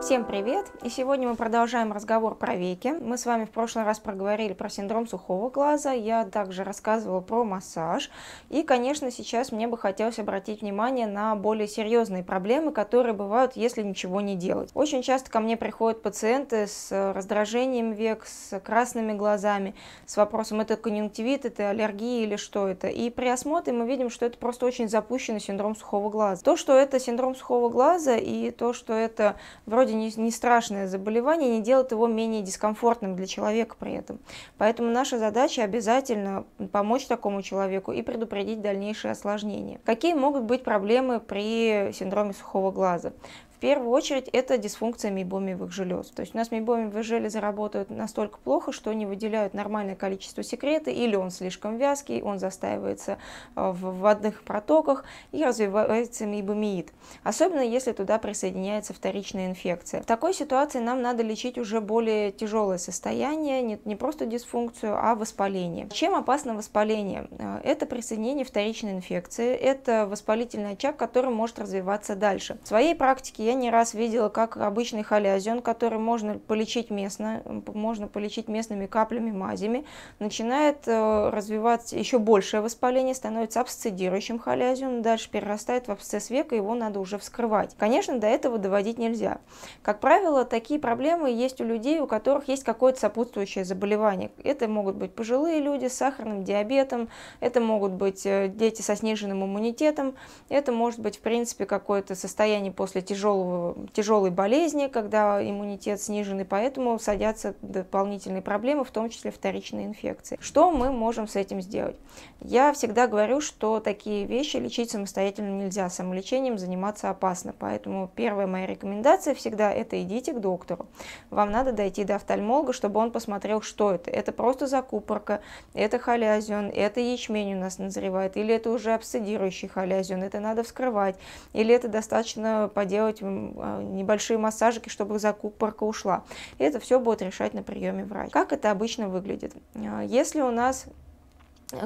Всем привет! И сегодня мы продолжаем разговор про веки. Мы с вами в прошлый раз проговорили про синдром сухого глаза, я также рассказывала про массаж. И, конечно, сейчас мне бы хотелось обратить внимание на более серьезные проблемы, которые бывают, если ничего не делать. Очень часто ко мне приходят пациенты с раздражением век, с красными глазами, с вопросом, это конъюнктивит, это аллергия или что это. И при осмотре мы видим, что это просто очень запущенный синдром сухого глаза. То, что это синдром сухого глаза и то, что это вроде не, не страшное заболевание, не делает его менее дискомфортным для человека при этом. Поэтому наша задача обязательно помочь такому человеку и предупредить дальнейшие осложнения. Какие могут быть проблемы при синдроме сухого глаза? В первую очередь это дисфункция мейбомиевых желез. То есть у нас мейбомиевые железы работают настолько плохо, что не выделяют нормальное количество секрета, или он слишком вязкий, он застаивается э, в водных протоках и развивается мейбомиид. Особенно если туда присоединяется вторичная инфекция. В такой ситуации нам надо лечить уже более тяжелое состояние, не, не просто дисфункцию, а воспаление. Чем опасно воспаление? Э, это присоединение вторичной инфекции, это воспалительный очаг, который может развиваться дальше. В своей практике я не раз видела, как обычный халязион, который можно полечить местно, можно полечить местными каплями, мазями, начинает э, развиваться еще большее воспаление, становится абсцедирующим халязион, дальше перерастает в абсцесс века, его надо уже вскрывать. Конечно, до этого доводить нельзя. Как правило, такие проблемы есть у людей, у которых есть какое-то сопутствующее заболевание. Это могут быть пожилые люди с сахарным диабетом, это могут быть э, дети со сниженным иммунитетом, это может быть, в принципе, какое-то состояние после тяжелого тяжелого, тяжелой болезни, когда иммунитет снижен, и поэтому садятся дополнительные проблемы, в том числе вторичные инфекции. Что мы можем с этим сделать? Я всегда говорю, что такие вещи лечить самостоятельно нельзя, самолечением заниматься опасно, поэтому первая моя рекомендация всегда это идите к доктору. Вам надо дойти до офтальмолога, чтобы он посмотрел, что это. Это просто закупорка, это халязион, это ячмень у нас назревает, или это уже абсцедирующий халязион, это надо вскрывать, или это достаточно поделать небольшие массажики, чтобы закупорка ушла. И это все будет решать на приеме врач. Как это обычно выглядит? А, если у нас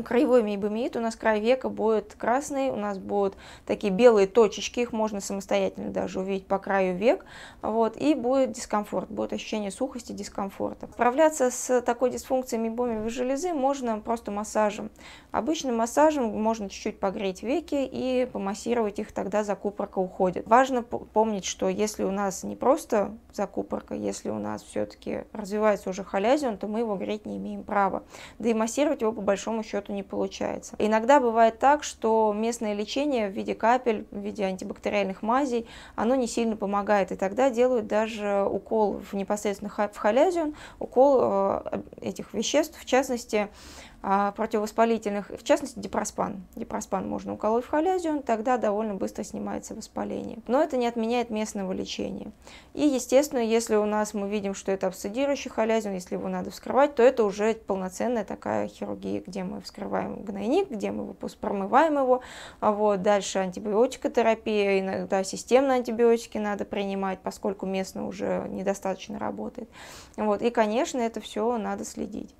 краевой мейбомиит, у нас край века будет красный, у нас будут такие белые точечки, их можно самостоятельно даже увидеть по краю век, вот, и будет дискомфорт, будет ощущение сухости, дискомфорта. Справляться с такой дисфункцией мейбомиевой железы можно просто массажем. Обычным массажем можно чуть-чуть погреть веки и помассировать их, тогда закупорка уходит. Важно помнить, что если у нас не просто закупорка, если у нас все-таки развивается уже халязион, то мы его греть не имеем права. Да и массировать его по большому счету счету не получается. Иногда бывает так, что местное лечение в виде капель, в виде антибактериальных мазей, оно не сильно помогает, и тогда делают даже укол в непосредственно в халязион, укол э, этих веществ, в частности, противовоспалительных, в частности дипроспан. Дипроспан можно уколоть в халязион, тогда довольно быстро снимается воспаление. Но это не отменяет местного лечения. И, естественно, если у нас мы видим, что это абсцедирующий халязион, если его надо вскрывать, то это уже полноценная такая хирургия, где мы вскрываем гнойник, где мы промываем его. А вот. Дальше антибиотикотерапия, иногда системные антибиотики надо принимать, поскольку местно уже недостаточно работает. Вот. И, конечно, это все надо следить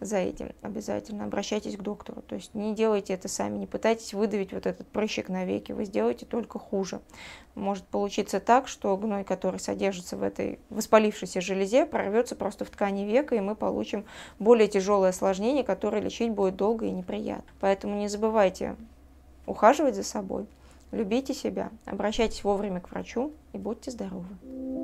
за этим обязательно. Обращайтесь к доктору. То есть не делайте это сами, не пытайтесь выдавить вот этот прыщик на веки, вы сделаете только хуже. Может получиться так, что гной, который содержится в этой воспалившейся железе, прорвется просто в ткани века, и мы получим более тяжелое осложнение, которое лечить будет долго и неприятно. Поэтому не забывайте ухаживать за собой, любите себя, обращайтесь вовремя к врачу и будьте здоровы.